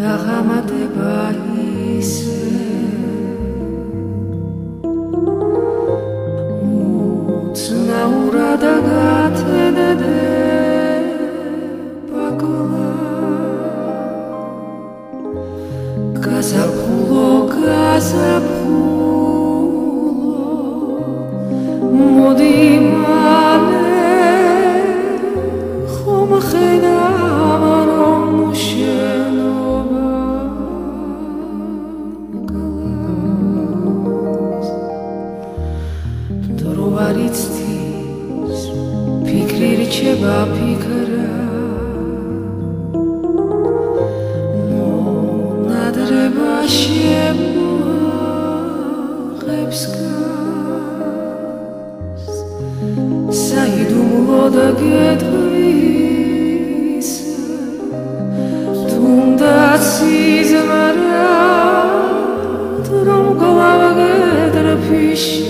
და ღამადება ისე. უცნაურა და გათენდე პაკლა გაზაფხულო გაზაფხულო არიცთის ფიქრი რჩება ფიქრა. მონადრება შემოაღებს გას საიდუმლო და გეტყვის თუნდაც სიზმარა რომ გავაგედრფიში აღვავილდან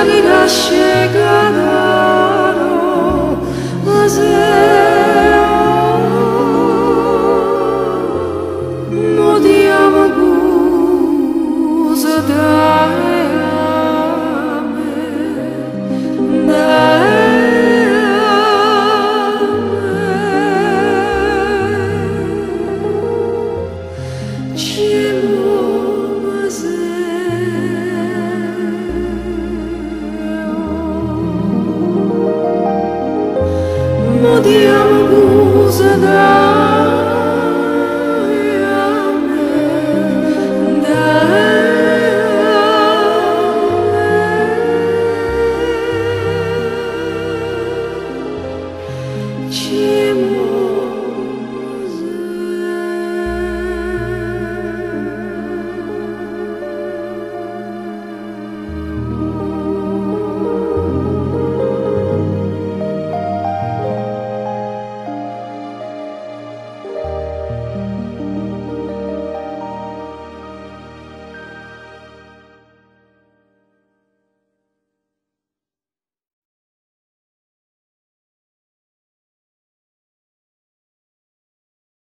Marina chegará às diam guzedam